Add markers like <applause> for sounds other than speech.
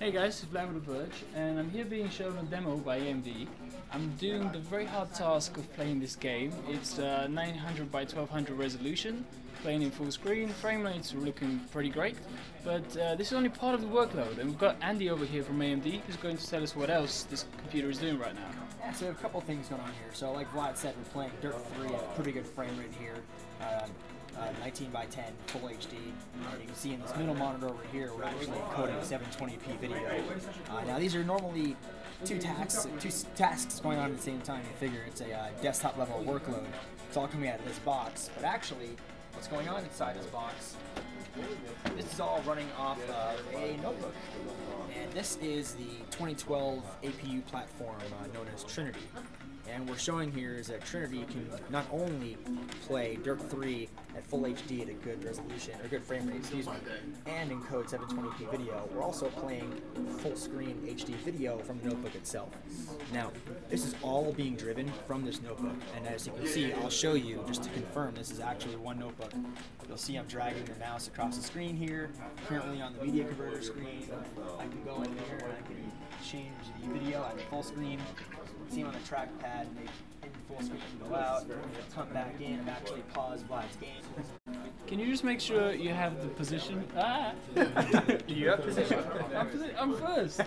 Hey guys, it's Vlad with The Verge, and I'm here being shown a demo by AMD. I'm doing the very hard task of playing this game. It's uh, 900 by 1200 resolution, playing in full screen, frame rates are looking pretty great, but uh, this is only part of the workload, and we've got Andy over here from AMD who's going to tell us what else this computer is doing right now. Yeah, so a couple things going on here. So like Vlad said, we're playing Dirt 3 at a pretty good frame rate here. Um, uh, 19 by 10 full HD. And you can see in this middle monitor over here, we're actually encoding 720p video. Uh, now these are normally two tasks, two tasks going on at the same time. You figure it's a uh, desktop level workload. It's all coming out of this box, but actually, what's going on inside this box? This is all running off of a notebook, and this is the 2012 APU platform uh, known as Trinity. And we're showing here is that Trinity can not only play Dirt 3 at full HD at a good resolution, or good frame rate, excuse me, and encode 720p video, we're also playing full screen HD video from the notebook itself. Now, this is all being driven from this notebook, and as you can see, I'll show you just to confirm this is actually one notebook. You'll see I'm dragging the mouse across the screen here, currently on the media converter screen. I can go in here and I can change the video at full screen see him on the trackpad, make in full screen go out, come back in and actually pause Vlad's game. Can you just make sure you have the position? Ah! <laughs> Do you have position? I'm, I'm first.